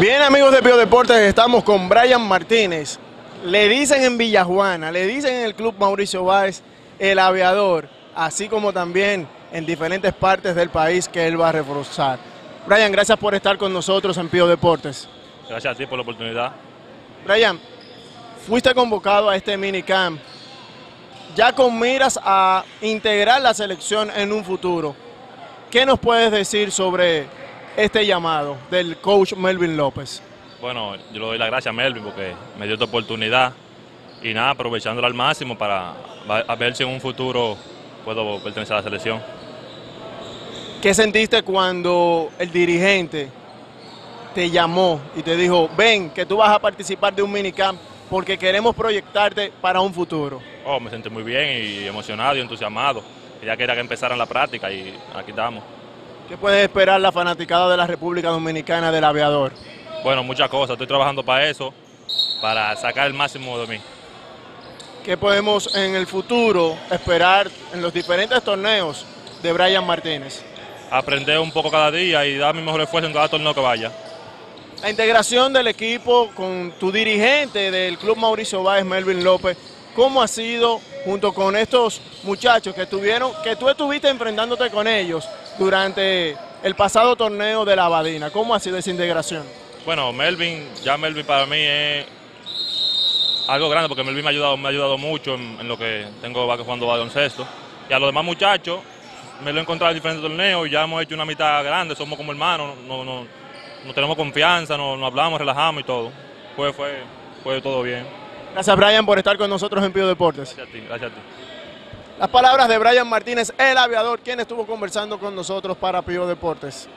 Bien amigos de Pío Deportes, estamos con Brian Martínez. Le dicen en Villajuana, le dicen en el Club Mauricio Báez, el aviador, así como también en diferentes partes del país que él va a reforzar. Brian, gracias por estar con nosotros en Pío Deportes. Gracias a ti por la oportunidad. Brian, fuiste convocado a este minicamp, ya con miras a integrar la selección en un futuro. ¿Qué nos puedes decir sobre este llamado del coach Melvin López? Bueno, yo le doy las gracias a Melvin porque me dio esta oportunidad y nada, aprovechándola al máximo para ver si en un futuro puedo pertenecer a la selección. ¿Qué sentiste cuando el dirigente te llamó y te dijo, ven, que tú vas a participar de un minicamp porque queremos proyectarte para un futuro? Oh, me sentí muy bien y emocionado y entusiasmado. Ya quería que empezaran la práctica y aquí estamos. ¿Qué puede esperar la fanaticada de la República Dominicana del aviador? Bueno, muchas cosas. Estoy trabajando para eso, para sacar el máximo de mí. ¿Qué podemos en el futuro esperar en los diferentes torneos de Brian Martínez? Aprender un poco cada día y dar mi mejor esfuerzo en cada torneo que vaya. La integración del equipo con tu dirigente del Club Mauricio Báez, Melvin López, ¿cómo ha sido junto con estos muchachos que tuvieron, que tú estuviste enfrentándote con ellos durante el pasado torneo de la Abadina? ¿Cómo ha sido esa integración? Bueno, Melvin, ya Melvin para mí es algo grande porque Melvin me ha ayudado, me ha ayudado mucho en, lo que tengo jugando baloncesto. Y a los demás muchachos me lo he encontrado en diferentes torneos y ya hemos hecho una mitad grande, somos como hermanos, no, no, no tenemos confianza, nos, hablamos, relajamos y todo. Fue, fue, fue todo bien. Gracias Brian por estar con nosotros en Pío Deportes. Gracias a ti, gracias a ti. Las palabras de Brian Martínez, el aviador, quien estuvo conversando con nosotros para Pío Deportes.